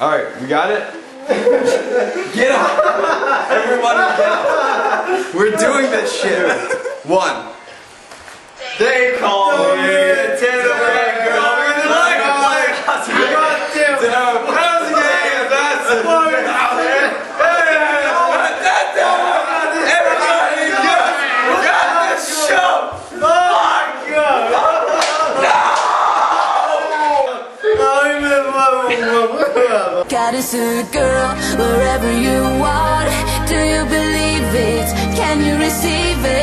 All right, we got it. get up, everybody, get up. We're doing this shit. One. They call me a Timberlake girl. We're gonna like it, like it. How's it going? How's it going? That's it. Everybody, get got this show. Fuck Got a suit, girl, wherever you are. Do you believe it? Can you receive it?